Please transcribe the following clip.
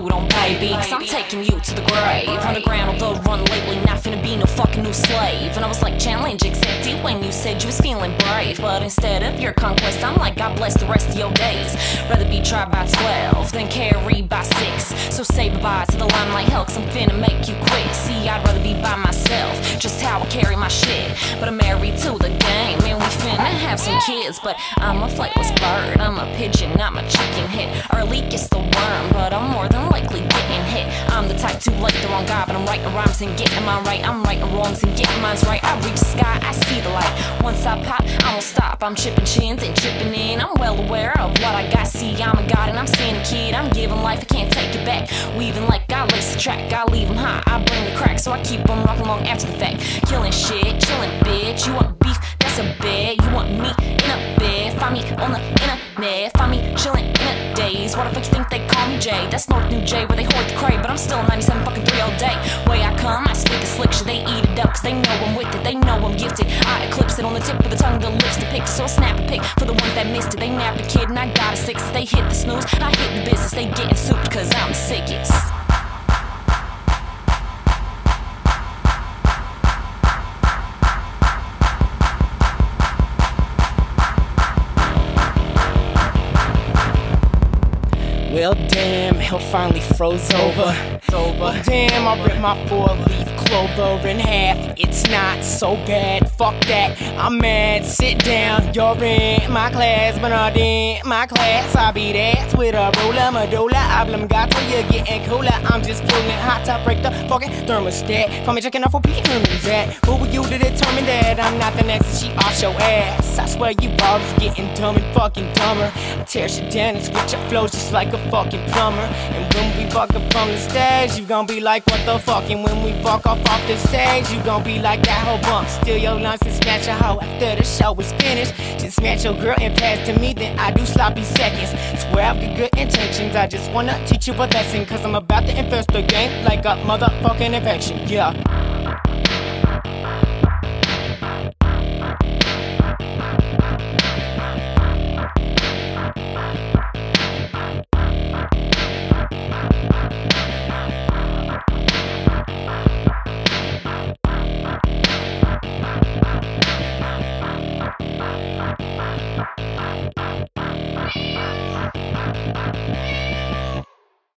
baby. Cause I'm taking you to the grave. Underground, although run lately, not finna be no fucking new slave. And I was like, challenge accepted when you said you was feeling brave. But instead of your conquest, I'm like, God bless the rest of your days. Rather be tried by 12 than carried by 6. So say bye bye to the limelight, hell, cause I'm finna make you quit. See, I'd rather be by myself, just how I carry my shit. But I'm married to the game, and we finna have some kids. But I'm a flightless bird, I'm a pigeon, I'm a chicken hit. Wrong guy, but I'm writing rhymes and getting mine right. I'm writing wrongs and getting mine's right. I reach the sky, I see the light. Once I pop, I won't stop. I'm chipping chins and chipping in. I'm well aware of what I got. See, I'm a god and I'm seeing a kid. I'm giving life, I can't take it back. Weaving like I lace the track, I leave them high. I bring the crack, so I keep them rocking long after the fact. Killing shit, chilling bitch. You want a. What fuck you think they call me Jay? That's North New Jay where they hoard the crate, but I'm still 97 fucking 3 all day. Way I come, I spit the slick shit. They eat it up, cause they know I'm with it. They know I'm gifted. I eclipse it on the tip of the tongue, the lips depict it. So I snap a pic for the ones that missed it. They nap a kid and I got a six. They hit the snooze, I hit the business. They getting souped cause I'm sickest. Well, damn, hell finally froze over. Well, damn, I ripped my four leaf clover in half. It's not so bad, fuck that. I'm mad, sit down. You're in my class, but not in my class. I be that with a roller, medulla, oblongata. You're getting cooler. I'm just feeling hot top, break the fucking thermostat. Call me checking off for P. Herman's at. Who were you to determine that I'm not the next she off your ass? I swear you always getting dumb and fucking dumber. I tear shit down and switch up flows just like a fucking plumber. And when we fuck up from the stage, you gon' be like, what the fuck? And when we fuck off off the stage, you gon' be like that whole bump. Steal your lunch and smash a hoe after the show is finished. Just smash your girl and pass to me, then I do sloppy seconds. Swear I've got good intentions, I just wanna teach you a lesson. Cause I'm about to infest the game like a motherfucking infection, yeah.